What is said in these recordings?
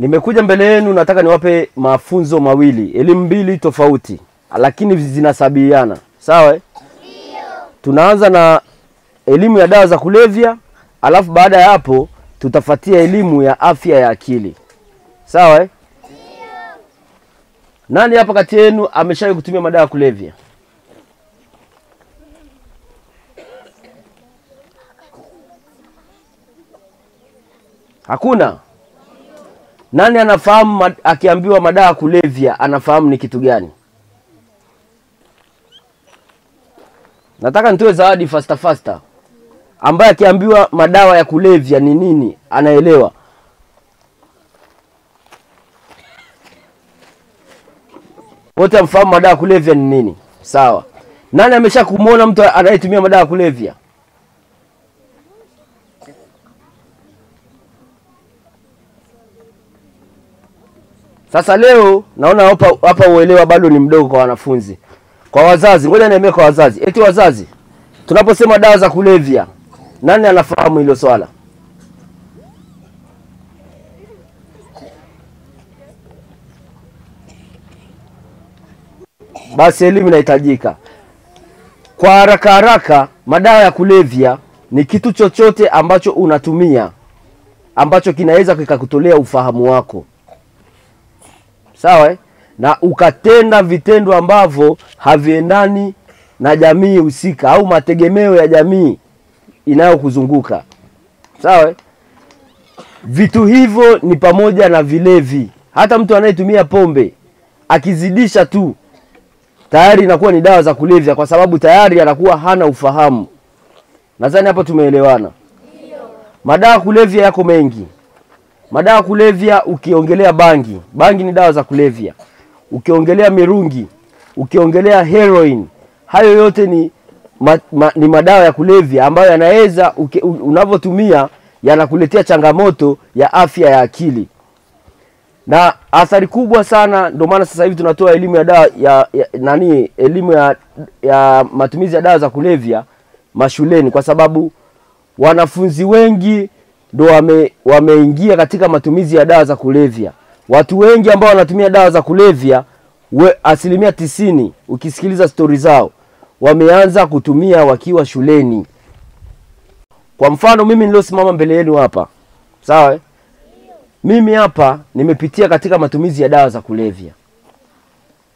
Nimekuja mbele yenu, nataka niwape mafunzo mawili, elimu mbili tofauti, lakini zinasabihiana. Sawa? eh? Tunaanza na elimu ya dawa za kulevya, alafu baada ya hapo tutafatia elimu ya afya ya akili. Sawa? eh? Nani hapa kati yenu ameshawahi kutumia madawa ya kulevya? Hakuna. Nani anafahamu akiambiwa madawa ya kulevya anafahamu ni kitu gani? Nataka nitoe zawadi fasta fasta, ambaye akiambiwa madawa ya kulevya ni nini anaelewa. Wote amfahamu madawa ya kulevya ni nini? Sawa. Nani amesha kumwona mtu anayetumia madawa ya kulevya? Sasa leo naona hapa hapa uelewa bado ni mdogo kwa wanafunzi. Kwa wazazi, ngoja niambie kwa wazazi. Eti wazazi, tunaposema dawa za kulevya, nani anafahamu hilo swala? Basi elimu inahitajika. Kwa haraka haraka, madawa ya kulevya ni kitu chochote ambacho unatumia ambacho kinaweza kikakutolea ufahamu wako sawa eh? na ukatenda vitendo ambavyo haviendani na jamii husika au mategemeo ya jamii inayokuzunguka. Sawa eh? vitu hivyo ni pamoja na vilevi. Hata mtu anayetumia pombe akizidisha tu tayari inakuwa ni dawa za kulevya kwa sababu tayari anakuwa hana ufahamu. Nadhani hapo tumeelewana. Madawa kulevya yako mengi madawa ya kulevya ukiongelea bangi. Bangi ni dawa za kulevya. Ukiongelea mirungi ukiongelea heroin hayo yote ni, ma, ma, ni madawa ya kulevya ambayo yanaweza unavyotumia yanakuletea changamoto ya afya ya akili. Na athari kubwa sana ndio maana sasa hivi tunatoa elimu ya dawa ya, ya nani elimu ya, ya matumizi ya dawa za kulevya mashuleni kwa sababu wanafunzi wengi ndo wame, wameingia katika matumizi ya dawa za kulevya. Watu wengi ambao wanatumia dawa za kulevya we, asilimia tisini ukisikiliza stori zao wameanza kutumia wakiwa shuleni. Kwa mfano mimi niliosimama mbele yenu hapa, sawa? eh? Mimi hapa nimepitia katika matumizi ya dawa za kulevya,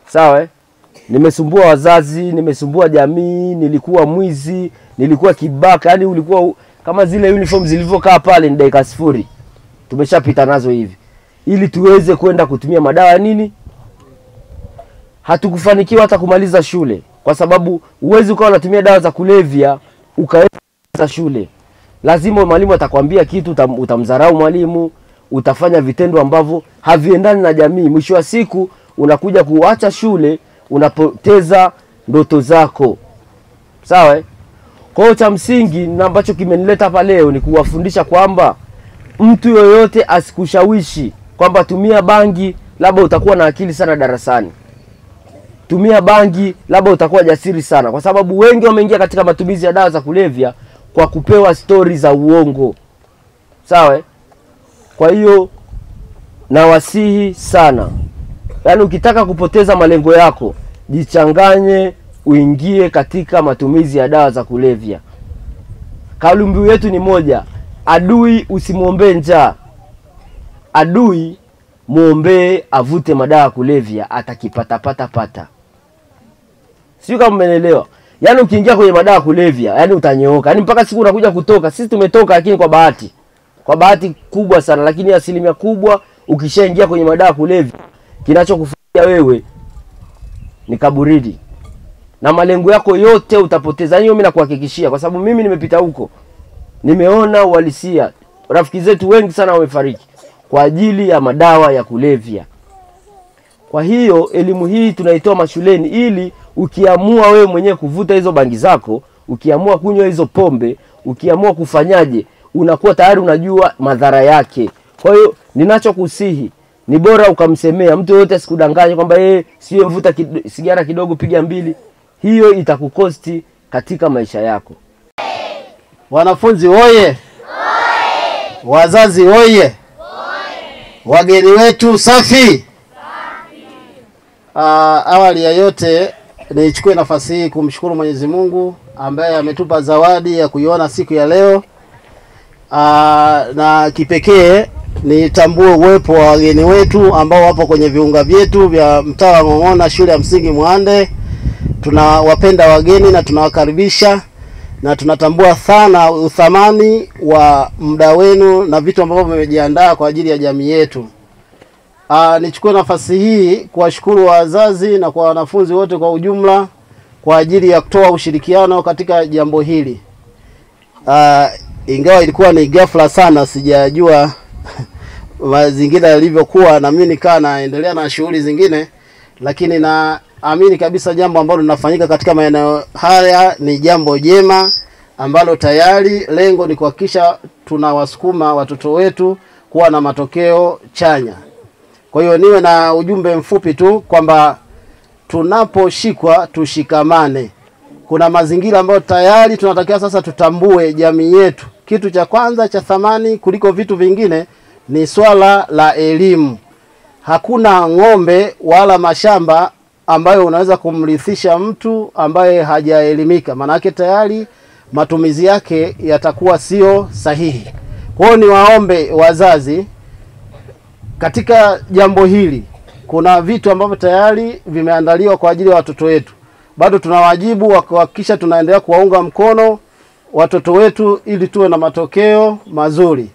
sawa? eh? Nimesumbua wazazi, nimesumbua jamii, nilikuwa mwizi, nilikuwa kibaka, yani ulikuwa kama zile uniform zilivyokaa pale ni dakika sifuri, tumeshapita nazo hivi, ili tuweze kwenda kutumia madawa nini. Hatukufanikiwa hata kumaliza shule, kwa sababu huwezi ukawa unatumia dawa za kulevya ukaweza shule. Lazima mwalimu atakwambia kitu, utam, utamdharau mwalimu, utafanya vitendo ambavyo haviendani na jamii. Mwisho wa siku unakuja kuacha shule, unapoteza ndoto zako, sawa eh? Kwa cha msingi na ambacho kimenileta hapa leo ni kuwafundisha kwamba mtu yoyote asikushawishi kwamba tumia bangi, labda utakuwa na akili sana darasani. Tumia bangi, labda utakuwa jasiri sana, kwa sababu wengi wameingia katika matumizi ya dawa za kulevya kwa kupewa stori za uongo, sawa eh? Kwa hiyo nawasihi sana, yaani ukitaka kupoteza malengo yako, jichanganye uingie katika matumizi ya dawa za kulevya. Kauli mbiu yetu ni moja, adui usimwombee njaa, adui mwombee avute madawa ya kulevya, atakipatapata pata. Sio kama mmenielewa? Yaani ukiingia kwenye madawa ya kulevya, yaani utanyooka, yaani mpaka siku unakuja kutoka. Sisi tumetoka, lakini kwa bahati, kwa bahati kubwa sana, lakini asilimia kubwa ukishaingia kwenye madawa ya kulevya, kinachokufanya wewe ni kaburini na malengo yako yote utapoteza. Hiyo mimi nakuhakikishia, kwa sababu mimi nimepita huko, nimeona uhalisia. Rafiki zetu wengi sana wamefariki kwa ajili ya madawa ya kulevya. Kwa hiyo elimu hii tunaitoa mashuleni, ili ukiamua wewe mwenyewe kuvuta hizo bangi zako, ukiamua kunywa hizo pombe, ukiamua kufanyaje, unakuwa tayari unajua madhara yake. Kwa hiyo ninachokusihi ni bora ukamsemea mtu yoyote, asikudanganye kwamba yeye siyo mvuta kid, sigara kidogo, piga mbili. Hiyo itakukosti katika maisha yako. Wanafunzi oye! Wazazi oye! Wageni wetu safi. Uh, awali ya yote nichukue nafasi hii kumshukuru Mwenyezi Mungu ambaye ametupa zawadi ya kuiona siku ya leo. Uh, na kipekee nitambue uwepo wa wageni wetu ambao wapo kwenye viunga vyetu vya mtaa wa Ng'ong'ona, shule ya msingi Mwande. Tunawapenda wageni na tunawakaribisha na tunatambua sana uthamani wa muda wenu na vitu ambavyo vimejiandaa kwa ajili ya jamii yetu. Aa, nichukue nafasi hii kuwashukuru wazazi na kwa wanafunzi wote kwa ujumla kwa ajili ya kutoa ushirikiano katika jambo hili. Aa, ingawa ilikuwa ni ghafla sana, sijajua mazingira yalivyokuwa, na mimi nikaa naendelea na shughuli zingine, lakini naamini kabisa jambo ambalo linafanyika katika maeneo haya ni jambo jema ambalo tayari lengo ni kuhakikisha tunawasukuma watoto wetu kuwa na matokeo chanya. Kwa hiyo niwe na ujumbe mfupi tu kwamba tunaposhikwa tushikamane. Kuna mazingira ambayo tayari tunatakiwa sasa tutambue jamii yetu. Kitu cha kwanza cha thamani kuliko vitu vingine ni swala la elimu. Hakuna ng'ombe wala mashamba ambayo unaweza kumrithisha mtu ambaye hajaelimika, maanake tayari matumizi yake yatakuwa sio sahihi. Kwa hiyo niwaombe wazazi katika jambo hili kuna vitu ambavyo tayari vimeandaliwa kwa ajili ya watoto wetu. Bado tuna wajibu wa kuhakikisha tunaendelea kuwaunga mkono watoto wetu ili tuwe na matokeo mazuri.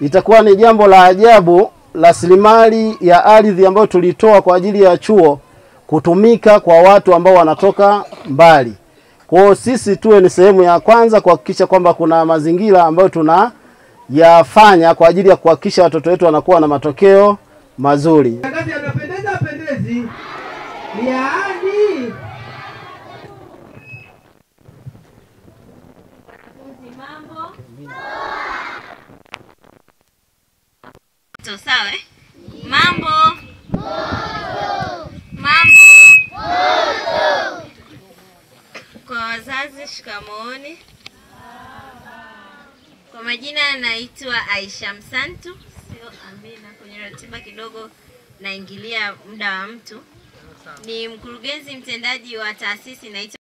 Itakuwa ni jambo la ajabu rasilimali ya ardhi ambayo tulitoa kwa ajili ya chuo kutumika kwa watu ambao wanatoka mbali. Kwa sisi tuwe ni sehemu ya kwanza kuhakikisha kwamba kuna mazingira ambayo tunayafanya kwa ajili ya kuhakikisha watoto wetu wanakuwa na matokeo mazuri. Wakati anapendeza pendezi, yaani shikamooni. Kwa majina anaitwa Aisha Msantu, sio Amina. Kwenye ratiba kidogo naingilia muda wa mtu. Ni mkurugenzi mtendaji wa taasisi inaitwa